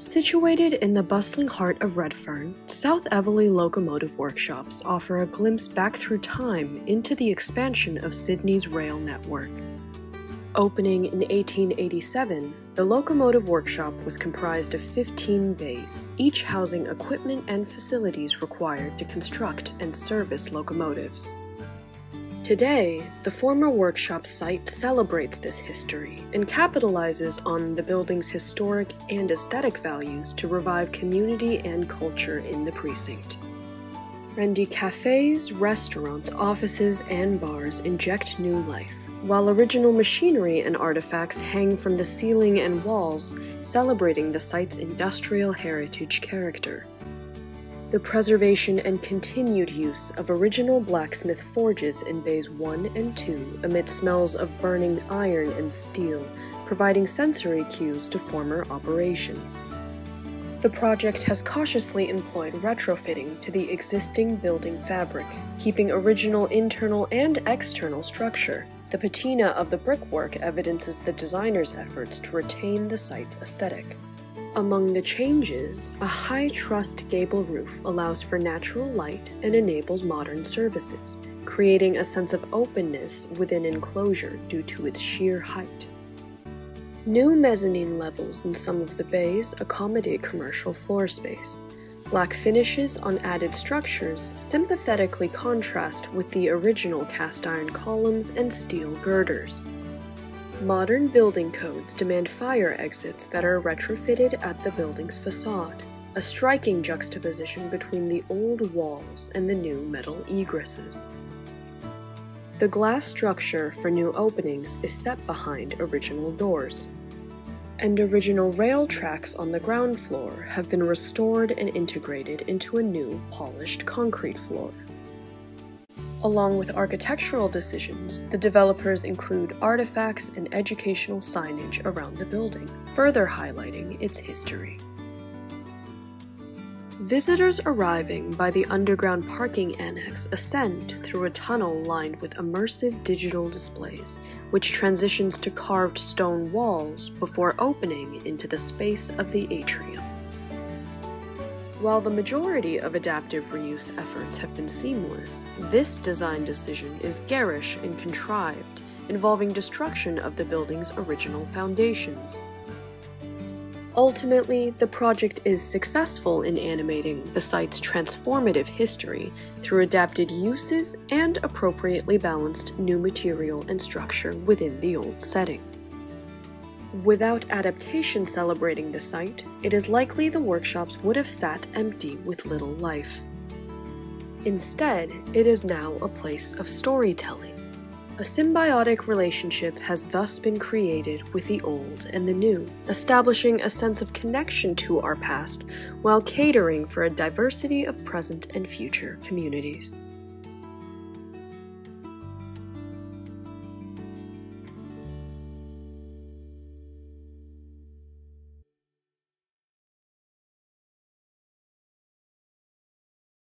Situated in the bustling heart of Redfern, South Eveleigh Locomotive Workshops offer a glimpse back through time into the expansion of Sydney's rail network. Opening in 1887, the locomotive workshop was comprised of 15 bays, each housing equipment and facilities required to construct and service locomotives. Today, the former workshop site celebrates this history and capitalizes on the building's historic and aesthetic values to revive community and culture in the precinct. Trendy cafes, restaurants, offices, and bars inject new life, while original machinery and artifacts hang from the ceiling and walls, celebrating the site's industrial heritage character the preservation and continued use of original blacksmith forges in bays 1 and 2 amid smells of burning iron and steel, providing sensory cues to former operations. The project has cautiously employed retrofitting to the existing building fabric, keeping original internal and external structure. The patina of the brickwork evidences the designer's efforts to retain the site's aesthetic. Among the changes, a high trussed gable roof allows for natural light and enables modern services, creating a sense of openness within enclosure due to its sheer height. New mezzanine levels in some of the bays accommodate commercial floor space. Black finishes on added structures sympathetically contrast with the original cast iron columns and steel girders. Modern building codes demand fire exits that are retrofitted at the building's facade, a striking juxtaposition between the old walls and the new metal egresses. The glass structure for new openings is set behind original doors, and original rail tracks on the ground floor have been restored and integrated into a new polished concrete floor. Along with architectural decisions, the developers include artifacts and educational signage around the building, further highlighting its history. Visitors arriving by the underground parking annex ascend through a tunnel lined with immersive digital displays, which transitions to carved stone walls before opening into the space of the atrium. While the majority of adaptive reuse efforts have been seamless, this design decision is garish and contrived, involving destruction of the building's original foundations. Ultimately, the project is successful in animating the site's transformative history through adapted uses and appropriately balanced new material and structure within the old setting. Without adaptation celebrating the site, it is likely the workshops would have sat empty with little life. Instead, it is now a place of storytelling. A symbiotic relationship has thus been created with the old and the new, establishing a sense of connection to our past while catering for a diversity of present and future communities.